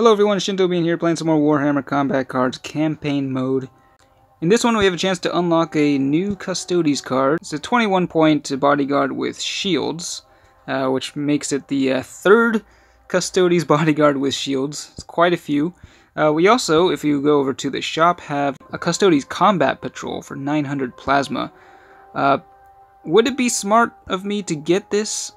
Hello everyone, Shintobean here playing some more Warhammer Combat Cards Campaign Mode. In this one we have a chance to unlock a new Custodes card. It's a 21 point bodyguard with shields, uh, which makes it the uh, third Custodes bodyguard with shields. It's quite a few. Uh, we also, if you go over to the shop, have a Custodes Combat Patrol for 900 Plasma. Uh, would it be smart of me to get this?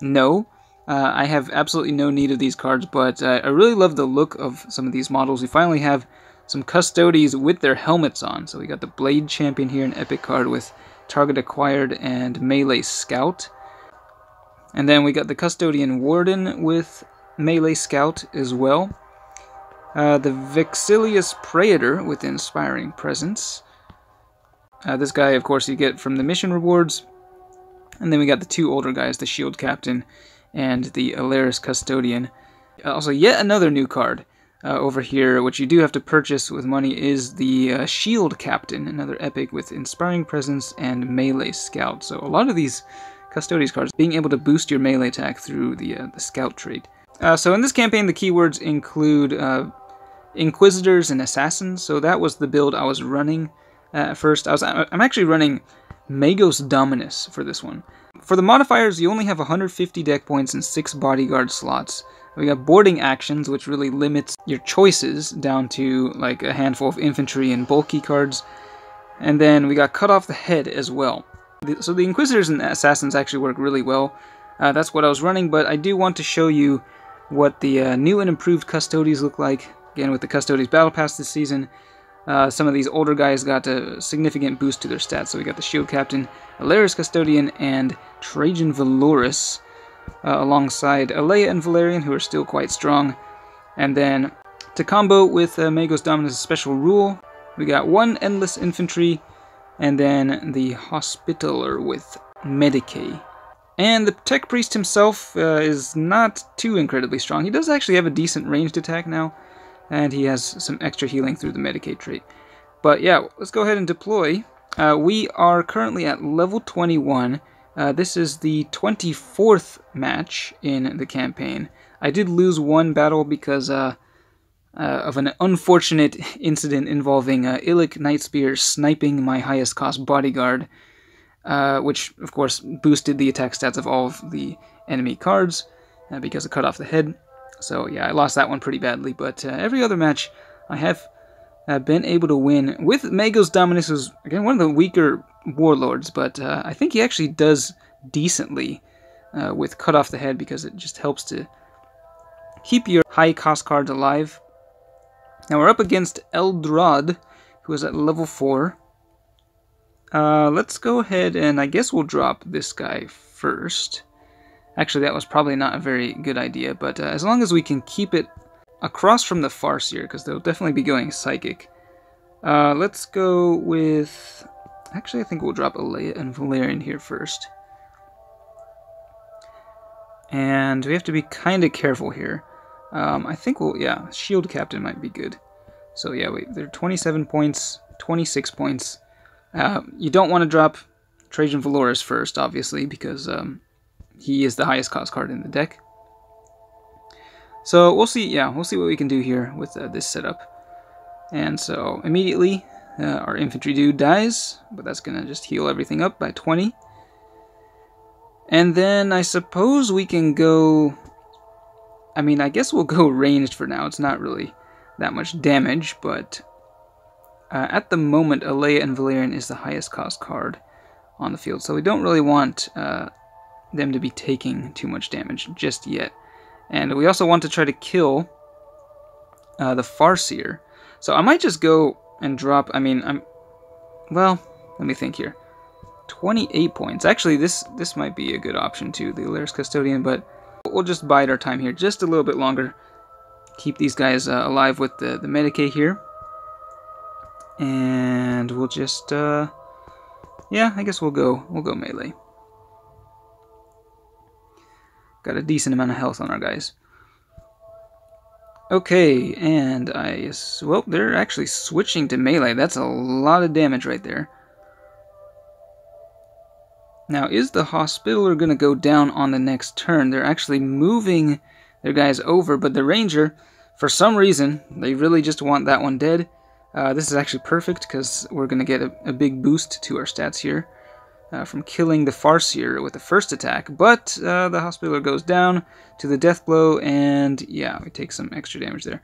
No. Uh, I have absolutely no need of these cards, but uh, I really love the look of some of these models. We finally have some Custodes with their helmets on. So we got the Blade Champion here, an epic card with target acquired and melee scout. And then we got the Custodian Warden with melee scout as well. Uh, the Vexilus Praetor with inspiring presence. Uh, this guy, of course, you get from the mission rewards. And then we got the two older guys, the Shield Captain and the Allarus Custodian. Also, yet another new card uh, over here, which you do have to purchase with money, is the uh, Shield Captain, another epic with Inspiring Presence and Melee Scout. So a lot of these Custodes cards being able to boost your melee attack through the, uh, the Scout trait. Uh, so in this campaign, the keywords include uh, Inquisitors and Assassins, so that was the build I was running at first. I was, I'm actually running Magos Dominus for this one. For the modifiers, you only have 150 deck points and 6 bodyguard slots. We got boarding actions, which really limits your choices down to like a handful of infantry and bulky cards. And then we got cut off the head as well. So the Inquisitors and Assassins actually work really well. Uh, that's what I was running, but I do want to show you what the uh, new and improved Custodes look like. Again, with the Custodes Battle Pass this season, uh, some of these older guys got a significant boost to their stats. So we got the Shield Captain, Allarus Custodian, and Trajann Valoris, uh, alongside Aleya and Valerian, who are still quite strong. And then to combo with uh, Magos Dominus' special rule, we got one Endless Infantry, and then the Hospitaller with Medicae. And the Tech Priest himself uh, is not too incredibly strong. He does actually have a decent ranged attack now, and he has some extra healing through the Medicae trait. But yeah, let's go ahead and deploy. Uh, we are currently at level 21. Uh, this is the 24th match in the campaign. I did lose one battle because uh, uh of an unfortunate incident involving uh, Illic Nightspear sniping my highest cost bodyguard, uh, which of course boosted the attack stats of all of the enemy cards uh, because it cut off the head. So yeah, I lost that one pretty badly, but uh, every other match I have uh, been able to win with Magos Dominus, who's again one of the weaker warlords, but uh, I think he actually does decently uh, with cut off the head because it just helps to keep your high cost cards alive. Now we're up against Eldrad, who is at level 4. Uh, let's go ahead and I guess we'll drop this guy first. Actually, that was probably not a very good idea, but uh, as long as we can keep it across from the Farseer, because they'll definitely be going Psychic. Uh, let's go with... Actually, I think we'll drop Aleya and Valerian here first. And we have to be kind of careful here. Um, I think we'll... Yeah, Shield Captain might be good. So yeah, wait, they're 27 points, 26 points. Uh, you don't want to drop Trajann Valoris first, obviously, because um, he is the highest cost card in the deck. So we'll see, yeah, we'll see what we can do here with uh, this setup. And so immediately uh, our infantry dude dies, but that's going to just heal everything up by 20. And then I suppose we can go... I mean, I guess we'll go ranged for now. It's not really that much damage, but uh, at the moment, Aleya and Valerian is the highest cost card on the field. So we don't really want uh, them to be taking too much damage just yet. And we also want to try to kill uh, the Farseer. So I might just go and drop, I mean, I'm, well, let me think here. 28 points. Actually, this this might be a good option too, the Allarus Custodian, but we'll just bide our time here just a little bit longer. Keep these guys uh, alive with the, the Medicae here. And we'll just, uh, yeah, I guess we'll go, we'll go melee. Got a decent amount of health on our guys. Okay, and I... Well, they're actually switching to melee. That's a lot of damage right there. Now, is the Hospitaller going to go down on the next turn? They're actually moving their guys over, but the Ranger For some reason, they really just want that one dead. Uh, this is actually perfect because we're going to get a, a, big boost to our stats here uh, from killing the Farseer with the first attack. But uh, the Hospitaller goes down to the death blow, and yeah, we take some extra damage there.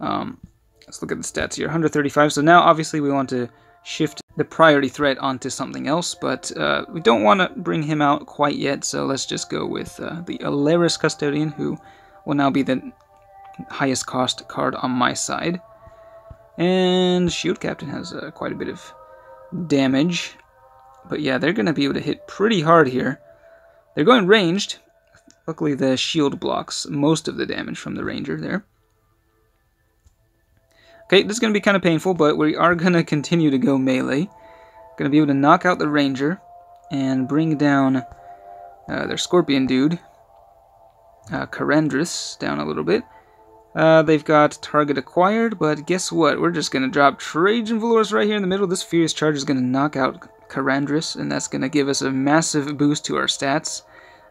Um, let's look at the stats here 135. So now, obviously, we want to shift the priority threat onto something else, but uh, we don't want to bring him out quite yet, so let's just go with uh, the Allarus Custodian, who will now be the highest cost card on my side. And Shield Captain has uh, quite a bit of damage. But yeah, they're going to be able to hit pretty hard here. They're going ranged. Luckily, the shield blocks most of the damage from the ranger there. Okay, this is going to be kind of painful, but we are going to continue to go melee. Going to be able to knock out the ranger and bring down uh, their scorpion dude, uh, Karandras, down a little bit. Uh, they've got target acquired, but guess what? We're just going to drop Trajann Valoris right here in the middle. This Furious Charge is going to knock out Karandras, and that's going to give us a massive boost to our stats.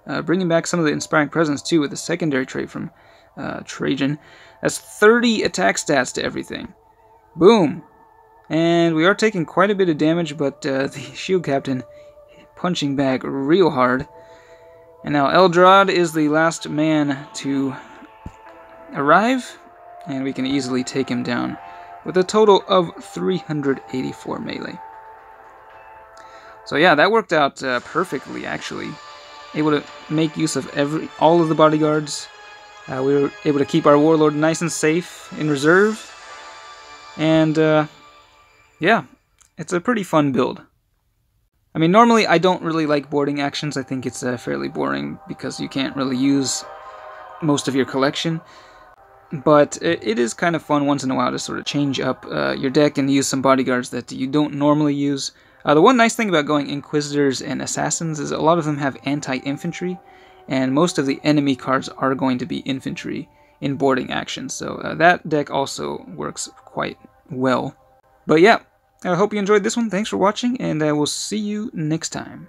Uh, bringing back some of the Inspiring Presence, too, with the secondary trait from uh, Trajann. That's 30 attack stats to everything. Boom! And we are taking quite a bit of damage, but uh, the Shield Captain punching back real hard. And now Eldrad is the last man to arrive, and we can easily take him down with a total of 384 melee. So yeah, that worked out uh, perfectly actually. Able to make use of every all of the bodyguards. Uh, we were able to keep our warlord nice and safe in reserve. And uh, yeah, it's a pretty fun build. I mean, normally I don't really like boarding actions. I think it's uh, fairly boring because you can't really use most of your collection but it is kind of fun once in a while to sort of change up uh, your deck and use some bodyguards that you don't normally use. Uh, the one nice thing about going Inquisitors and Assassins is a lot of them have anti-infantry, and most of the enemy cards are going to be infantry in boarding actions, so uh, that deck also works quite well. But yeah, I hope you enjoyed this one. Thanks for watching, and I will see you next time.